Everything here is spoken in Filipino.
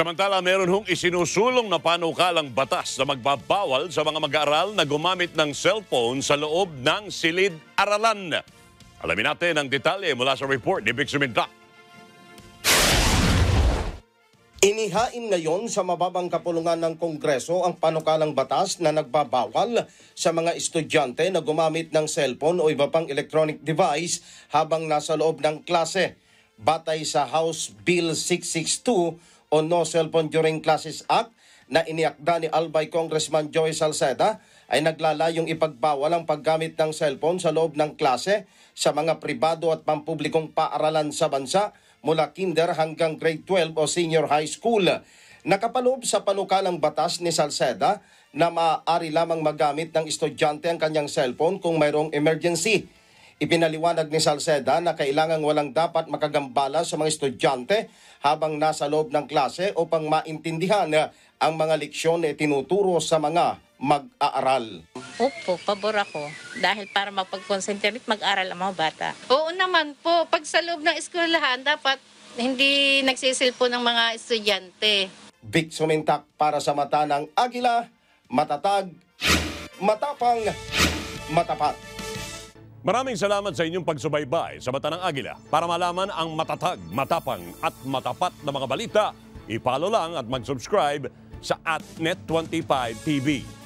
Samantala, meron hong isinusulong na panukalang batas na magbabawal sa mga mag-aaral na gumamit ng cellphone sa loob ng silid-aralan. Alamin natin ang detalye mula sa report ni Vic Suminta. Inihain ngayon sa mababang kapulungan ng Kongreso ang panukalang batas na nagbabawal sa mga estudyante na gumamit ng cellphone o iba pang electronic device habang nasa loob ng klase. Batay sa House Bill 662 o No Cellphone During Classes Act na iniakda ni Albay Congressman Joey Salceda ay naglalayong ipagbawal ang paggamit ng cellphone sa loob ng klase sa mga pribado at pampublikong paaralan sa bansa mula kinder hanggang grade 12 o senior high school. Nakapaloob sa panukalang batas ni Salceda na maaari lamang magamit ng estudyante ang kanyang cellphone kung mayroong emergency. Ipinaliwanag ni Salceda na kailangang walang dapat makagambala sa mga estudyante habang nasa loob ng klase upang maintindihan ang mga leksyon na tinuturo sa mga mag-aaral. Opo, pabor ako. Dahil para mapag-concentrate, mag-aral ang mga bata. Oo naman po. Pag sa loob ng eskwelahan, dapat hindi nagsisilpo ng mga estudyante. Vic Sumintak para sa mata ng Agila, matatag, matapang, matapat. Maraming salamat sa inyong pagsubaybay sa Mata Agila. Para malaman ang matatag, matapang at matapat na mga balita, ipalo lang at mag-subscribe sa AtNet25 TV.